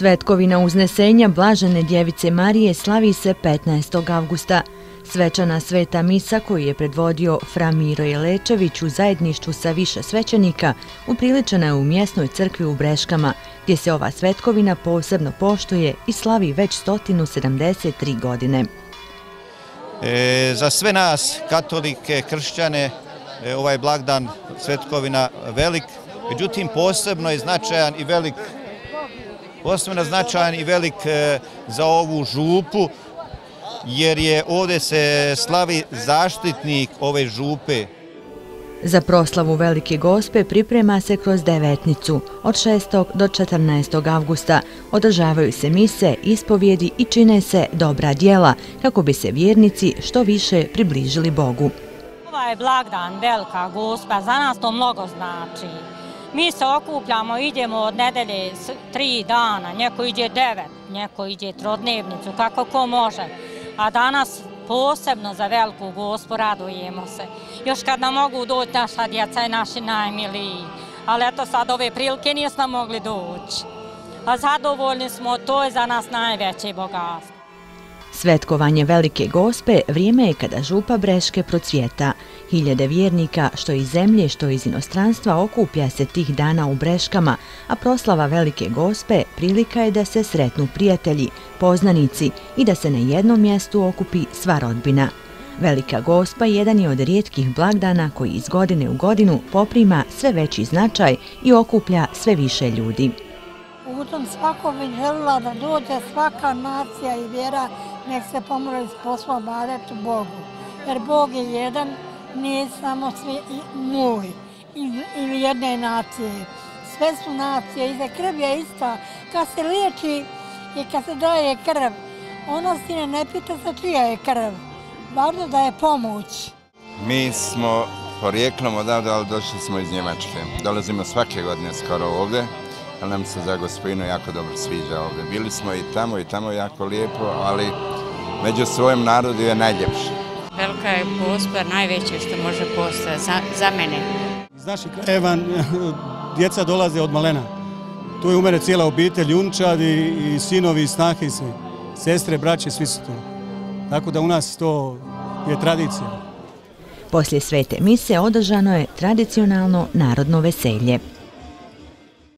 Svetkovina uznesenja Blažene djevice Marije slavi se 15. avgusta. Svečana sveta misa koju je predvodio Fra Miro Jelečević u zajedništvu sa više svećenika upriličena je u mjesnoj crkvi u Breškama, gdje se ova svetkovina posebno poštuje i slavi već 173 godine. E, za sve nas, katolike, kršćane, e, ovaj blagdan svetkovina velik, međutim posebno je značajan i velik posebno značajan i velik e, za ovu župu, jer je ovdje se slavi zaštitnik ove župe. Za proslavu Velike gospe priprema se kroz devetnicu. Od 6. do 14. avgusta održavaju se mise, ispovjedi i čine se dobra dijela kako bi se vjernici što više približili Bogu. Ovaj blagdan, Velika gospa, za nas to mnogo znači. Mi se okupljamo, idemo od nedelje tri dana, njeko ide devet, njeko ide trodnevnicu, kako ko može. A danas posebno za veliku gospu radujemo se. Još kad nam mogu doći naša djeca i naši najmiliji. Ali eto sad ove prilike nismo mogli doći. A zadovoljni smo, to je za nas najveće bogatstvo. Svetkovanje Velike gospe vrijeme je kada župa Breške procvjeta. Hiljade vjernika, što iz zemlje, što iz inostranstva, okuplja se tih dana u Breškama, a proslava Velike gospe prilika je da se sretnu prijatelji, poznanici i da se na jednom mjestu okupi sva rodbina. Velika gospa jedan je od rijetkih blagdana koji iz godine u godinu poprima sve veći značaj i okuplja sve više ljudi. U tom svako bi želila da dođe svaka nacija i vjera nek se pomora iz posla badati Bogu. Jer Bog je jedan, nije samo svi moj ili jedne nacije. Sve su nacije i za krv je ista. Kad se liječi i kad se daje krv, ona sine ne pita se čija je krv. Važno da je pomoć. Mi smo porijeklom odavde, ali došli smo iz Njemačke. Dolazimo svake godine skoro ovde ali nam se za gospodinu jako dobro sviđa ovde. Bili smo i tamo i tamo jako lijepo, ali među svojim narodu je najljepše. Velika je gospa najveće što može postati za, za mene. Iz naših krajeva djeca dolaze od malena. Tu je umere cijela obitelj, unčad i, i sinovi, i snahe i svi. Sestre, braće, svi su tu. Tako da u nas to je tradicija. Poslije svete mise održano je tradicionalno narodno veselje.